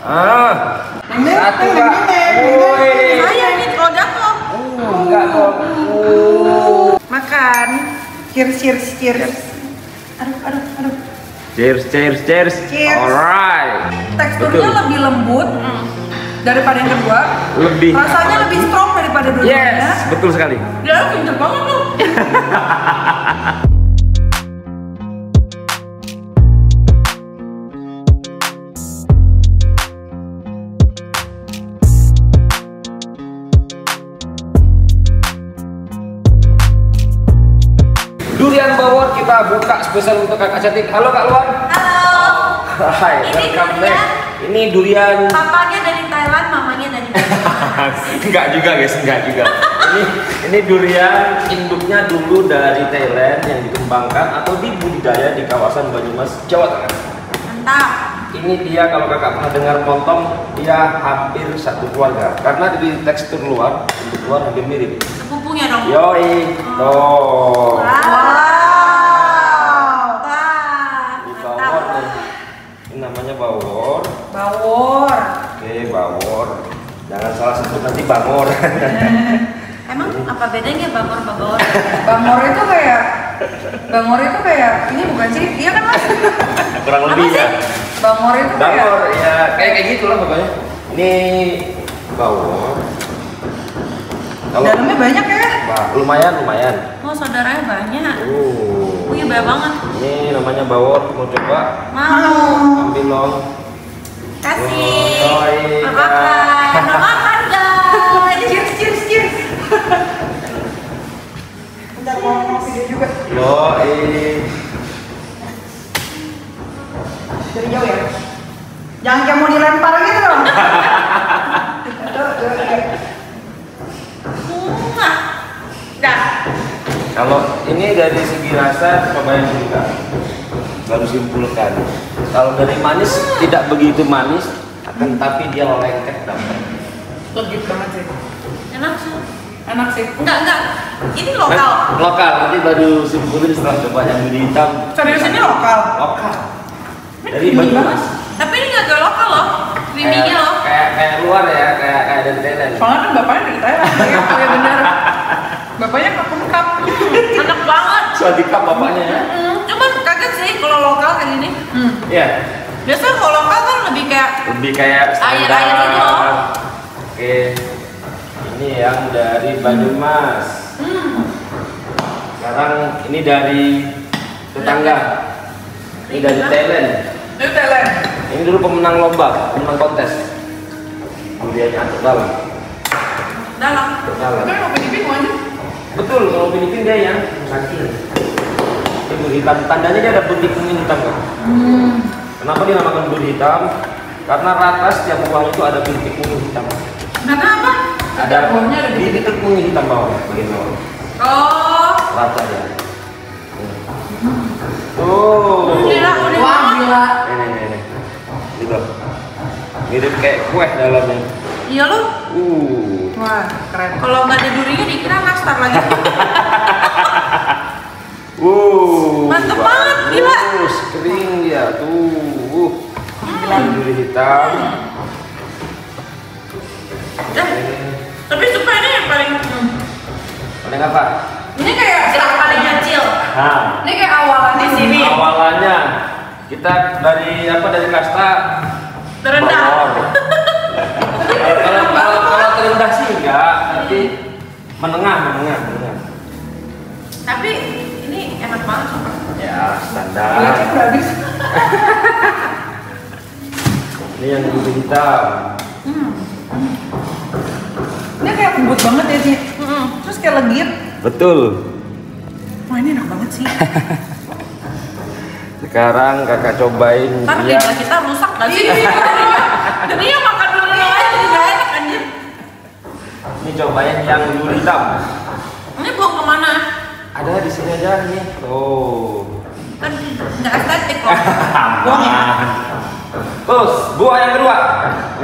Ah. Satu, Woi. Saya ini kalau jatuh. Uh, enggak dong. Uh. Makan. Cheers, cheers, cheers. Aduh, aduh, aduh. Cheers, cheers, cheers. Cheers. Alright. Teksturnya Betul. lebih lembut daripada yang kedua. Lebih. Rasanya lebih strong daripada dua-duanya. Yes, betul sekali. Dia pinter banget loh. kita buka spesial untuk kakak cantik. Halo Kak Luan. Halo. Hai, Ini welcome durian. back. Ini durian. Papanya dari Thailand, mamanya dari enggak juga guys, enggak juga. ini ini durian induknya dulu dari Thailand yang dikembangkan atau dibudidaya di kawasan Banyumas, Jawa Tengah. Mantap. Ini dia kalau kakak pernah dengar montong, dia hampir satu keluarga karena dari tekstur luar, bentuk luar hampir mirip. Sepupunya dong. Yoi, tuh. Wow. Wow. Wah. Ini Mantap. bawor nih. Ini namanya bawor. Bawor. Oke, bawor. Jangan salah sebut nanti bangor. Emang apa bedanya bangor bangor? Bangor itu kayak Bangor itu kayak ini bukan sih? Iya kan Mas? Kurang Apa lebih sih? ya. Bangor itu kayak Bangor ya kayak kayak gitu lah pokoknya. Ini bawor. Kalau dalamnya banyak ya. Wah, lumayan lumayan. Oh saudaranya banyak. Uh. Wih banyak banget. Ini namanya bawor. Mau coba? Mau. Ambil dong. Kasih. Oh, iya. Makan. Makan guys. Cheers, cheers, cheers. Bentar mau video juga Yoi. dari jauh ya. Jangan kayak mau dilempar gitu dong. Ya. Kalau ini dari segi rasa cobain Kak. Baru simpulkan. Kalau dari manis tidak begitu manis, akan tapi dia lengket dapat. Legit banget sih. Enak sih. Enak sih. Enggak enggak. Ini lokal. Nah, lokal nanti baru simpulin setelah coba yang di hitam. Serius ini lokal. Lokal. Dari Banyumas. Tapi ini nggak kayak lokal loh. Creamy-nya loh. Kayak kayak luar ya, kayak kayak dari Thailand. Soalnya kan bapaknya dari Thailand. Iya benar. Bapaknya kapun kap. Enak banget. Suadikap bapaknya ya. Hmm, cuman kaget sih kalau lokal kayak gini. Hmm. Iya. Biasanya kalau lokal kan lebih kayak Lebih kayak. Air-air gitu loh. Oke. Ini yang dari Banyumas. hmm, Sekarang ini dari tetangga. Ini dari Thailand. Itu Thailand. Ini dulu pemenang lomba, pemenang kontes. Duriannya antar dalam. dalam. Dalam. Kan mau pinipin aja. Betul, kalau Filipin dia yang saking. Bulu hitam, tandanya dia ada buntik kuning hitam kan? Hmm. Kenapa dia namakan bulu hitam? Karena rata setiap buah itu ada bintik kuning hitam. Karena apa? Ada buahnya ada bintik kuning hitam bawah, bagian bawah. Oh. Rata ya. Tuh. Gila, udah Wah gila. Ini, ini, ini. Gitu. Mirip kayak kue dalamnya. Iya loh. Uh. Wah keren. Kalau nggak ada durinya dikira nastar lagi. Uh. Mantep banget, gila. bagus. Kering dia tuh. Uh. Gila. Duri hitam. Dah. Tapi sumpah ini yang paling Paling apa? Ini kayak yang paling kecil. Nah, Ini kayak awalan Di sini. awalannya kita dari apa dari kasta Terendah. kalau kalau terendah sih enggak, tapi menengah menengah menengah. Tapi enak banget sumpah. Ya standar. udah habis. Ini yang bulu hitam. Hmm. Ini kayak lembut banget ya sih. Hmm. Terus kayak legit. Betul. Wah ini enak banget sih. Sekarang kakak cobain Ntar dia. lidah kita rusak gak sih? Iya. Jadinya makan dulu aja jadi gak enak anjir. Ini cobain yang bulu hitam. Ini buang ke mana? ada di sini aja nih. Tuh kan nggak estetik kok. Buang ya. Terus buah yang kedua.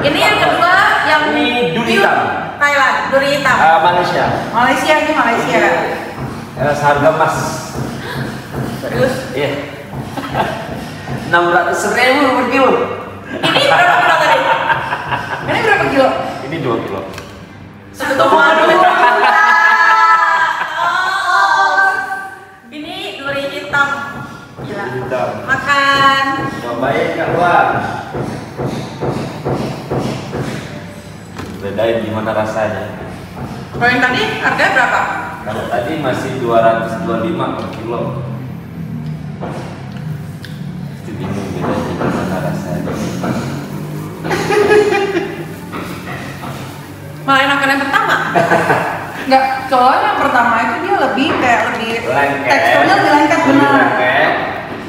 Ini yang kedua yang ini duri hitam. Thailand duri hitam. Uh, Malaysia. Malaysia ini Malaysia. Ya, seharga emas. Terus? iya. Enam ratus ribu per kilo. Ini berapa kilo tadi? Ini berapa kilo? Ini dua kilo. Satu koma Bedain gimana rasanya. Kalau yang tadi harganya berapa? Kalau tadi masih 225 per kilo. Itu bingung bedanya gimana rasanya. Malah enakan yang pertama. Enggak, soalnya yang pertama itu dia lebih kayak lebih Lengket. teksturnya lebih lengket benar.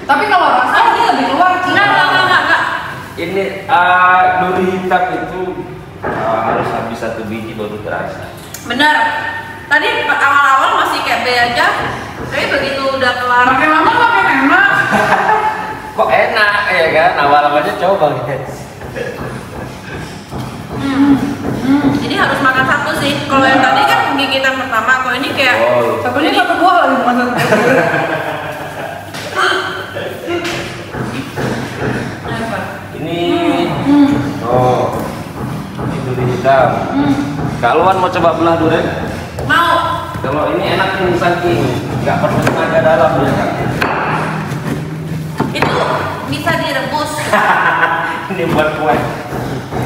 Tapi kalau rasa dia lebih keluar Ini uh, duri hitam itu uh, harus habis satu biji baru terasa. Bener. Tadi awal-awal masih kayak B aja, tapi begitu udah kelar. Makin lama makin enak. Kok enak ya kan? Awal-awalnya coba guys. Hmm. Jadi harus makan satu sih. Kalau yang tadi kan gigitan pertama, kalau ini kayak Oh. Satunya satu buah lagi satu buah. apa? Ini Hmm. oh ini duri hitam. Kak Luan mau coba belah durian? Mau. Kalau ini enak nih saking nggak perlu tenaga dalam ya kak. Itu bisa direbus. ini buat kue.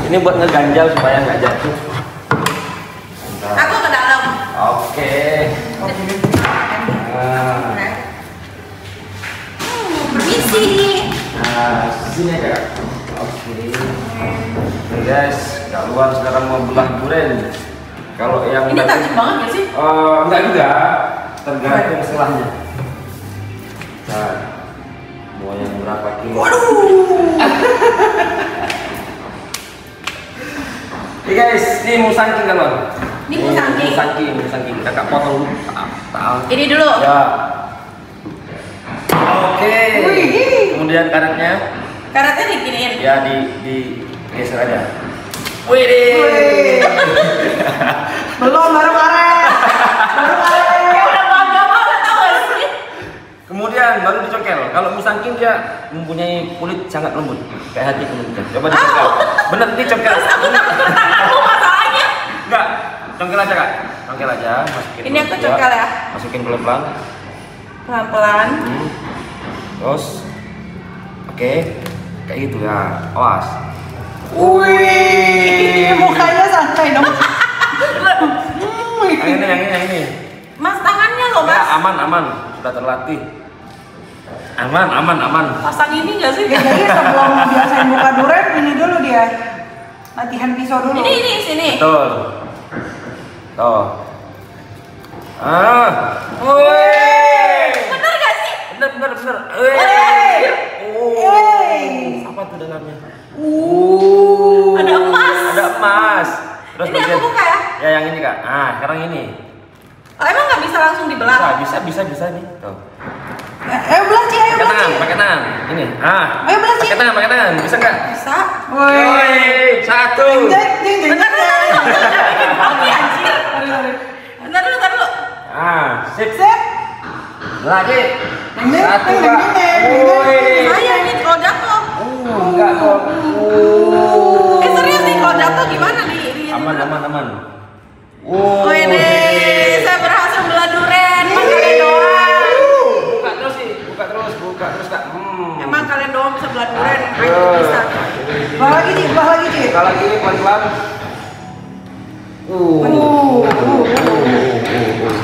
Ini buat ngeganjal supaya nggak jatuh. Bentar. Aku ke dalam. Oke. Oke. Nah, Hmm, permisi. nah, sini aja kak. Oke. Nih guys, Kak Luan sekarang mau belah durian. Kalau yang Ini tajam banget gak sih? Eh, enggak juga, tergantung setelahnya. Nah, mau yang berapa kilo? Waduh. Oke guys, ini musangking kan Bang? Ini musangking. Musangking, musangking. Kakak potong dulu. Tak, tak. Ini dulu. Ya. Oke. Wih. Kemudian karetnya, Karetnya diginiin. ya di di geser aja. Wih. Wih. Belum baru karet. Baru karet. Kayak udah bangga banget tau gak sih? Kemudian baru dicokel. Kalau musangking dia mempunyai kulit sangat lembut, kayak hati kulitnya. Coba dicokel. Bener dicokel. Terus aku takut tanganmu masalahnya. Enggak, congkel aja kak. Congkel aja, masukin. Ini aku congkel ya? Masukin pelan-pelan. Pelan-pelan. Hmm. Terus, oke, kayak gitu ya. Awas. Wih, mukanya santai dong. Yang ini, yang ini, yang ini. Mas tangannya loh Ya, mas. aman, aman. Sudah terlatih. Aman, aman, aman. Pasang ini gak sih? Ya, jadi sebelum biasain buka durian ini dulu dia latihan pisau dulu. Ini ini sini. Betul. Tuh. Ah. Wih. Bener gak sih? Bener, bener, bener. Wih. Oh. Apa tuh dalamnya? Uh. Ada emas. Ada emas. Terus Ini aku bagian- buka ya? Ya yang ini kak. Ah, sekarang ini. Oh, emang nggak bisa langsung Bisa, dibelah? bisa, bisa, bisa nih. Tuh. Ayo belah Ci, ayo Pakai belah Ci. pakai tangan. Ini. Ah. Ayo belah Ci. Pakai tangan, pakai tangan. Bisa nggak? Bisa. Woi. Woi, satu. Jeng, jeng, jeng, Bentar, bentar, jeng. bentar. Dulu, bentar dulu. Ah, sip. Set. Lagi. Satu, deng, Woi. Uh. Uh, uh, uh, uh.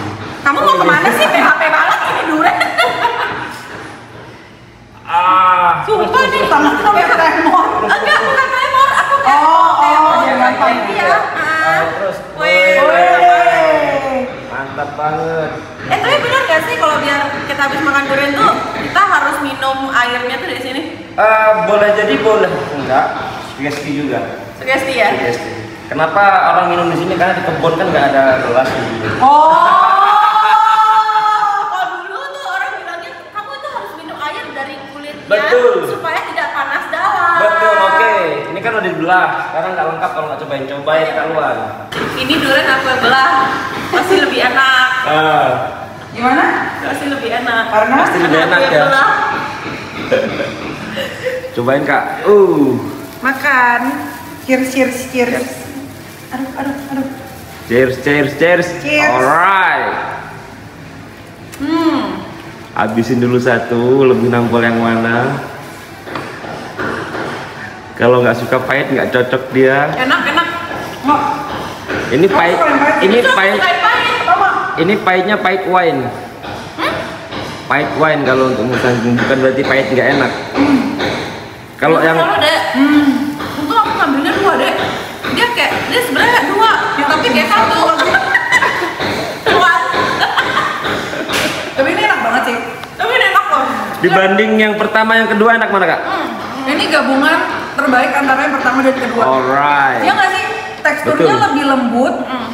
Kamu mau ke mana sih? PHP banget ini duren. Ah. Sumpah nih. Kamu kayak tremor. Enggak, bukan tremor. Aku kayak Oh, kayak oh, iya, gampang iya, terus. Mantap banget. Eh tapi benar gak sih kalau biar kita habis makan durian tuh kita harus minum airnya tuh dari sini? Eh, boleh jadi boleh enggak sugesti juga Sugesti ya? sugesti kenapa orang minum di sini karena di kebun kan nggak ada gelas gitu Oh, kalau dulu tuh orang bilangnya kamu tuh harus minum air dari kulitnya Betul. supaya tidak panas dalam. betul oke ini kan udah dibelah sekarang nggak lengkap kalau nggak cobain cobain keluar Ini durian aku yang belah pasti lebih enak. ah Gimana? Pasti lebih enak. Karena Pasti lebih enak ya. belah. cobain kak uh makan. Cheers, cheers, cheers. Aduh, aduh, aduh. cheers cheers cheers Cheers. alright Hmm. habisin dulu satu lebih nampol yang mana Kalau nggak suka pahit nggak cocok dia. Enak, enak. Nggak. Ini pahit, ini pahit, ini pahitnya pahit wine. Pahit wine kalau untuk musangking bukan berarti pahit nggak enak. Kalau yang Kalau dek, untung aku ngambilnya dua dek. Dia kayak dia sebenarnya dua, tapi kayak satu. Kuat. Tapi ini enak banget sih. Tapi ini enak loh. Dibanding yang pertama yang kedua enak mana kak? Ini gabungan terbaik antara yang pertama dan kedua. Alright. Iya nggak sih? Teksturnya Betul. lebih lembut Hmm.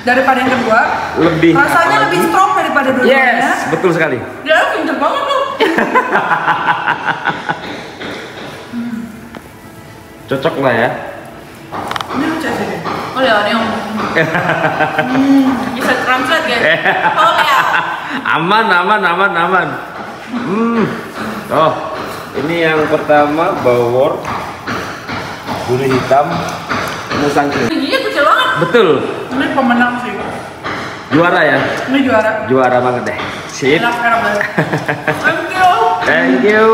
daripada yang kedua. Lebih Rasanya apalagi? lebih strong daripada dua-duanya. Yes, betul sekali. Dia pinter banget loh. Cocok lah ya. Ini lucu sih. deh. Oh ya, ini yang bisa translate ya. Oh ya. aman, aman, aman, aman. Hmm. Oh, ini yang pertama bawor bulu hitam musangking. Giginya kecil banget. Betul. Ini pemenang sih. Juara ya. Ini juara. Juara banget deh. Sip. Enak enak banget. Thank you. Thank you.